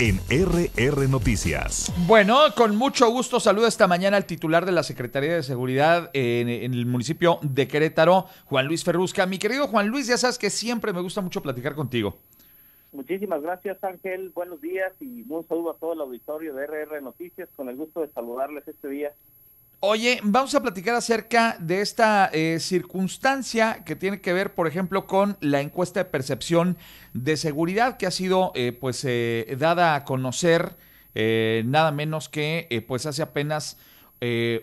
en RR Noticias. Bueno, con mucho gusto saludo esta mañana al titular de la Secretaría de Seguridad en, en, el municipio de Querétaro, Juan Luis Ferrusca. Mi querido Juan Luis, ya sabes que siempre me gusta mucho platicar contigo. Muchísimas gracias Ángel, buenos días y un saludo a todo el auditorio de RR Noticias, con el gusto de saludarles este día. Oye, vamos a platicar acerca de esta eh, circunstancia que tiene que ver, por ejemplo, con la encuesta de percepción de seguridad que ha sido eh, pues eh, dada a conocer nada menos que pues hace apenas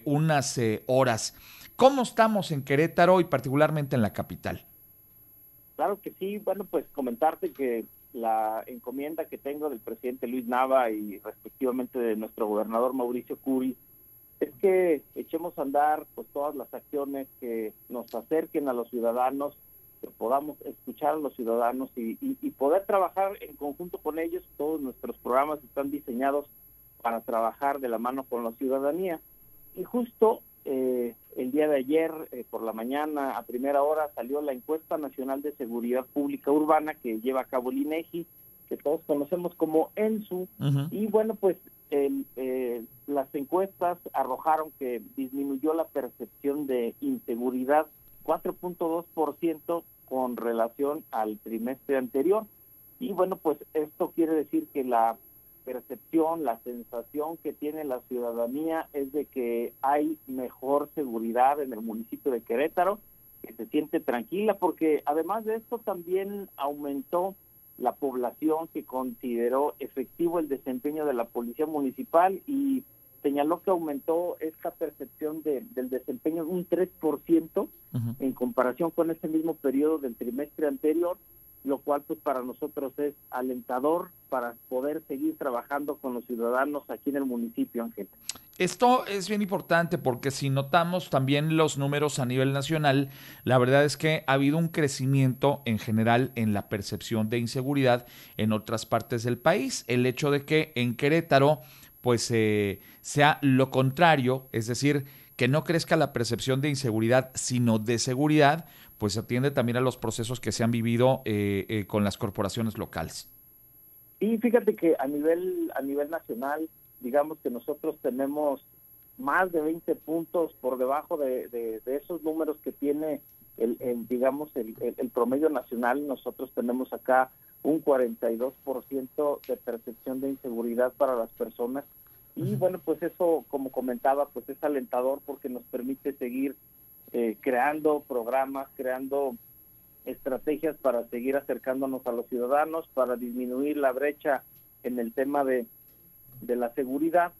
unas horas. ¿Cómo estamos en Querétaro y particularmente en la capital? Claro que sí, bueno, pues comentarte que la encomienda que tengo del presidente Luis Nava y respectivamente de nuestro gobernador Mauricio Curi es que echemos a andar pues todas las acciones que nos acerquen a los ciudadanos, que podamos escuchar a los ciudadanos y, poder trabajar en conjunto con ellos. Todos nuestros programas están diseñados para trabajar de la mano con la ciudadanía. Y justo eh, el día de ayer, eh, por la mañana, a primera hora, salió la encuesta nacional de seguridad pública urbana que lleva a cabo el INEGI, que todos conocemos como ENSU. Y bueno, pues eh, las encuestas arrojaron que disminuyó la percepción de inseguridad 4.2% con relación al trimestre anterior. Y bueno, pues esto quiere decir que la percepción, la sensación que tiene la ciudadanía es de que hay mejor seguridad en el municipio de Querétaro, que se siente tranquila, porque además de esto también aumentó la población que consideró efectivo el desempeño de la policía municipal y señaló que aumentó esta percepción de, del desempeño un 3% en comparación con ese mismo periodo del trimestre anterior, lo cual pues para nosotros es alentador para poder seguir trabajando con los ciudadanos aquí en el municipio, Ángel. Esto es bien importante porque si notamos también los números a nivel nacional, la verdad es que ha habido un crecimiento en general en la percepción de inseguridad en otras partes del país. El hecho de que en Querétaro pues eh, sea lo contrario, es decir, que no crezca la percepción de inseguridad, sino de seguridad, pues atiende también a los procesos que se han vivido eh, eh, con las corporaciones locales. Y fíjate que a nivel a nivel nacional digamos que nosotros tenemos más de 20 puntos por debajo de, esos números que tiene el, digamos el, promedio nacional nosotros tenemos acá un 42% de percepción de inseguridad para las personas y bueno pues eso como comentaba pues es alentador porque nos permite seguir eh, creando programas creando estrategias para seguir acercándonos a los ciudadanos para disminuir la brecha en el tema de de la seguridad.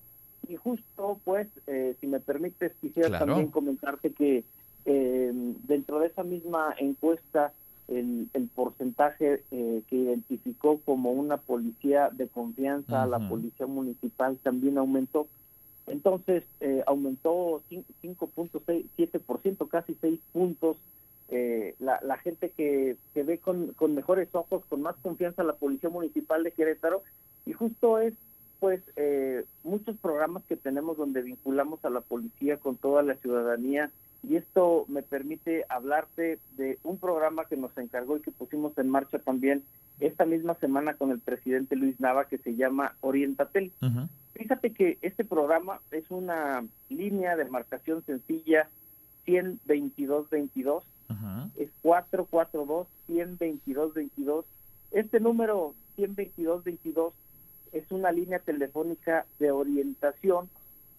Y justo, pues, eh, si me permites, quisiera también comentarte que eh, dentro de esa misma encuesta, el, el porcentaje eh, que identificó como una policía de confianza a la policía municipal también aumentó. Entonces, aumentó 5.7%, casi 6 puntos. la, la gente que, que ve con, con mejores ojos, con más confianza a la Policía Municipal de Querétaro, y justo es pues eh, muchos programas que tenemos donde vinculamos a la policía con toda la ciudadanía y esto me permite hablarte de un programa que nos encargó y que pusimos en marcha también esta misma semana con el presidente Luis Nava que se llama Orientatel. Fíjate que este programa es una línea de marcación sencilla 12222, es 442 12222. Este número 12222 es una línea telefónica de orientación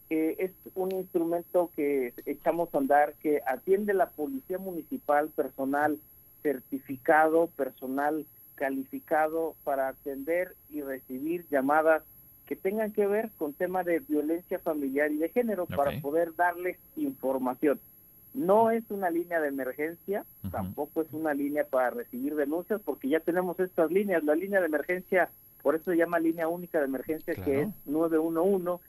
que es un instrumento que echamos a andar que atiende la policía municipal, personal certificado, personal calificado para atender y recibir llamadas que tengan que ver con temas de violencia familiar y de género para poder darles información. No es una línea de emergencia, tampoco es una línea para recibir denuncias, porque ya tenemos estas líneas. La línea de emergencia por eso se llama línea única de emergencia que es 911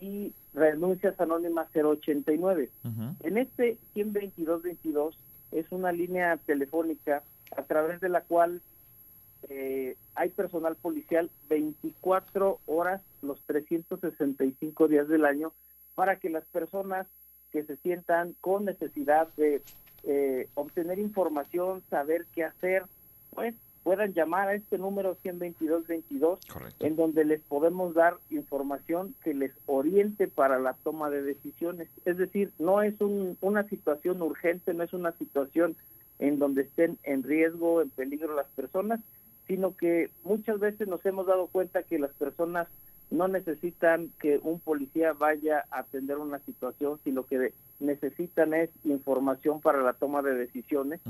y renuncias anónimas 089. En este 12222 es una línea telefónica a través de la cual eh, hay personal policial 24 horas los 365 días del año para que las personas que se sientan con necesidad de eh, obtener información, saber qué hacer, pues puedan llamar a este número 122-22, en donde les podemos dar información que les oriente para la toma de decisiones. Es decir, no es una situación urgente, no es una situación en donde estén en riesgo, en peligro las personas, sino que muchas veces nos hemos dado cuenta que las personas no necesitan que un policía vaya a atender una situación, sino que necesitan es información para la toma de decisiones.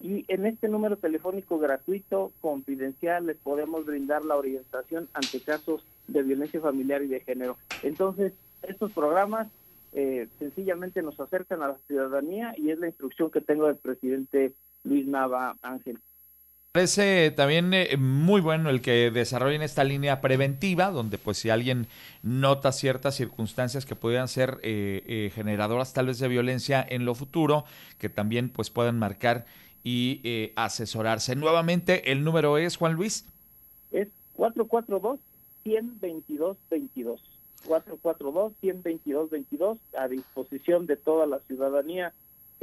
Y en este número telefónico gratuito, confidencial, les podemos brindar la orientación ante casos de violencia familiar y de género. Entonces, estos programas eh, sencillamente nos acercan a la ciudadanía y es la instrucción que tengo del presidente Luis Nava Ángel. Parece también eh, muy bueno el que desarrollen esta línea preventiva, donde pues si alguien nota ciertas circunstancias que pudieran ser eh, eh, generadoras tal vez de violencia en lo futuro, que también pues puedan marcar y asesorarse. Nuevamente, el número es, Juan Luis. Es 442-122-22. 442-122-22 a disposición de toda la ciudadanía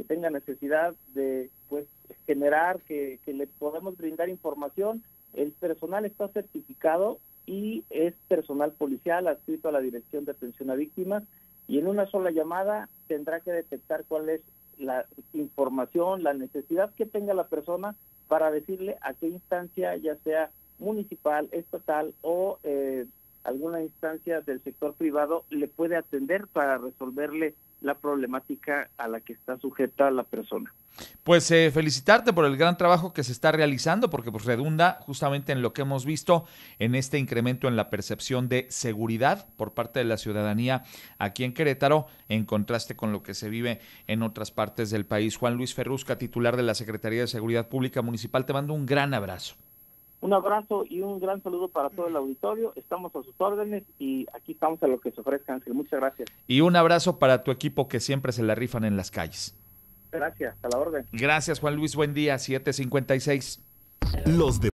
que tenga necesidad de pues generar que, le podamos brindar información. El personal está certificado y es personal policial adscrito a la Dirección de Atención a Víctimas y en una sola llamada tendrá que detectar cuál es la información, la necesidad que tenga la persona para decirle a qué instancia, ya sea municipal, estatal o eh, alguna instancia del sector privado, le puede atender para resolverle la problemática a la que está sujeta la persona. Pues eh, felicitarte por el gran trabajo que se está realizando, porque pues redunda justamente en lo que hemos visto en este incremento en la percepción de seguridad por parte de la ciudadanía aquí en Querétaro, en contraste con lo que se vive en otras partes del país. Juan Luis Ferrusca, titular de la Secretaría de Seguridad Pública Municipal, te mando un gran abrazo. Un abrazo y un gran saludo para todo el auditorio. Estamos a sus órdenes y aquí estamos a lo que se ofrezca, Ángel. Muchas gracias. Y un abrazo para tu equipo que siempre se la rifan en las calles. Gracias, a la orden. Gracias, Juan Luis. Buen día, 756. Los